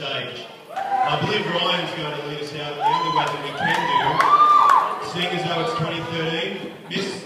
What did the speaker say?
stage. I believe Ryan's going to lead us out the only way that we can do, seeing as though it's 2013. Miss...